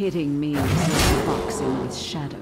Hitting me is boxing with shadows.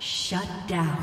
Shut down.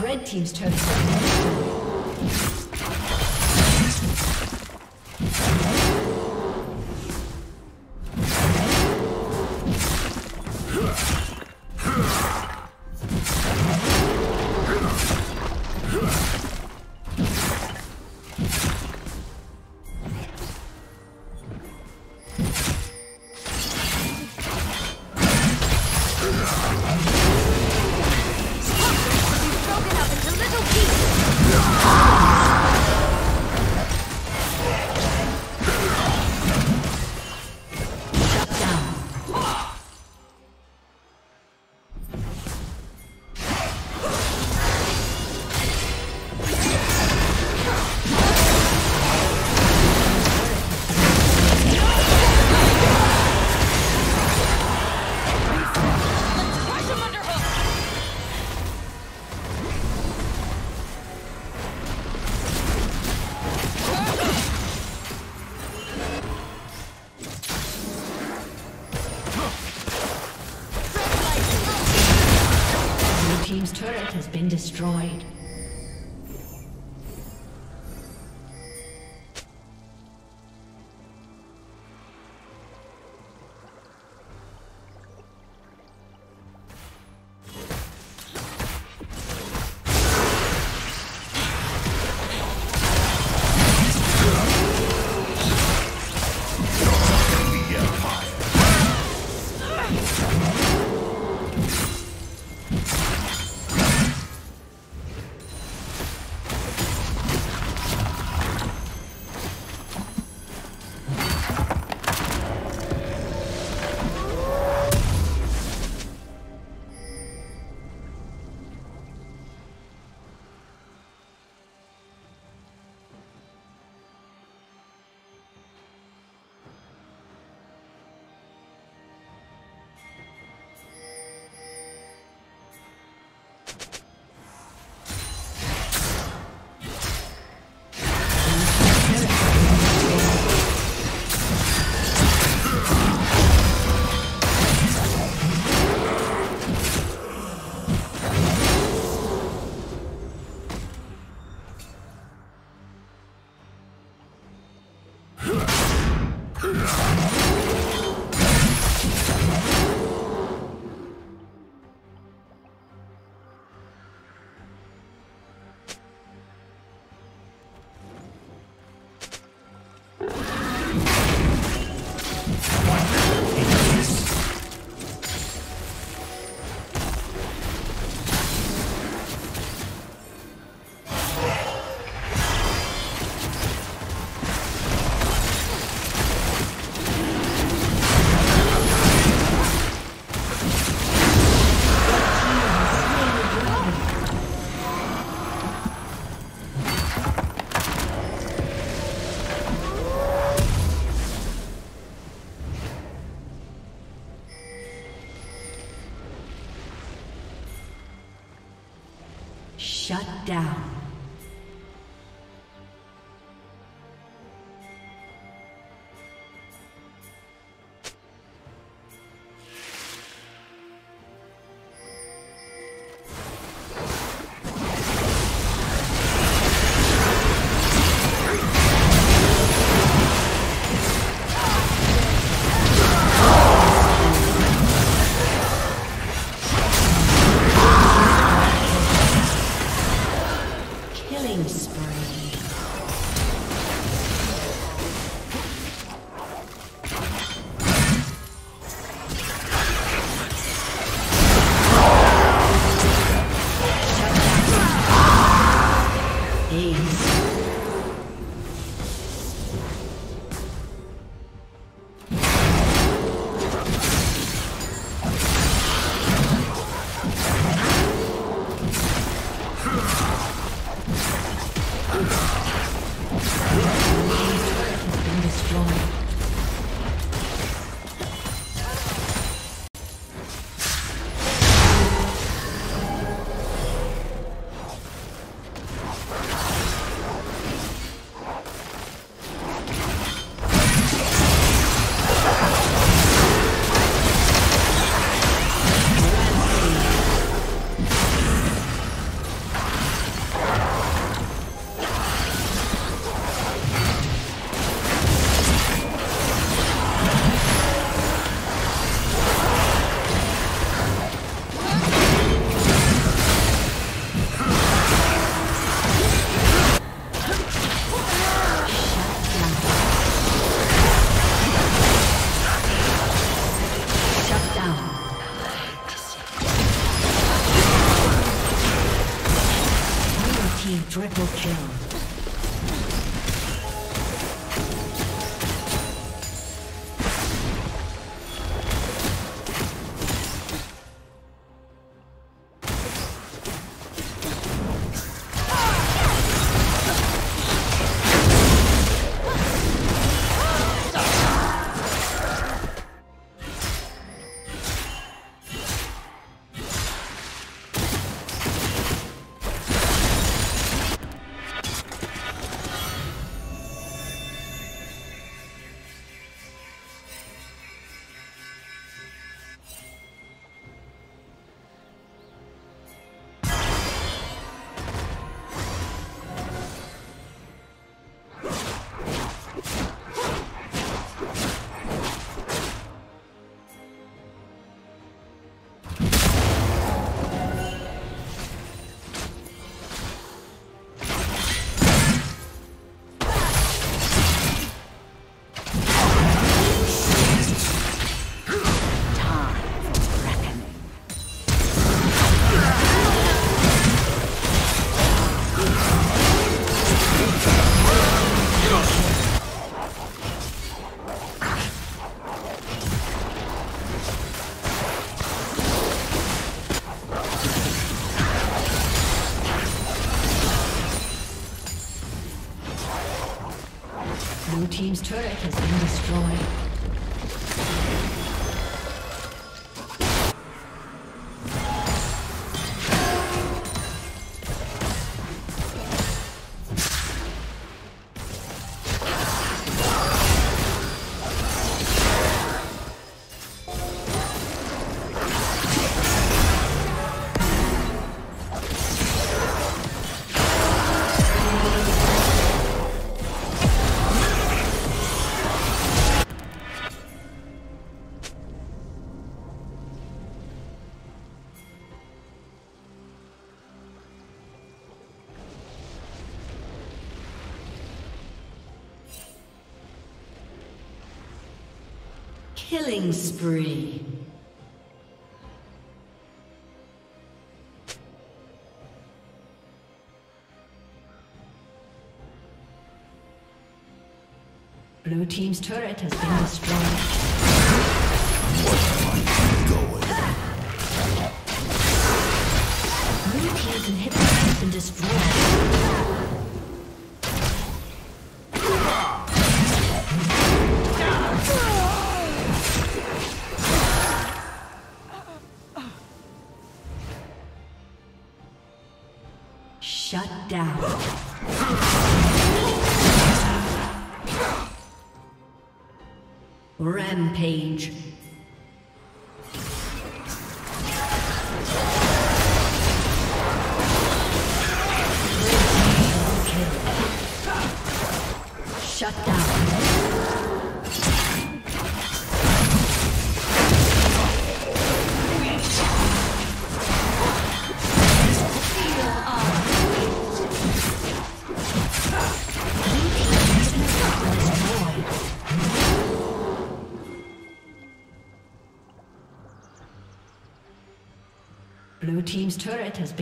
Red Team's turret destroyed. Killing spree. Blue Team's turret has been destroyed. Blue Team's inhibitor has been destroyed. Down. Rampage.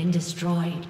Been destroyed.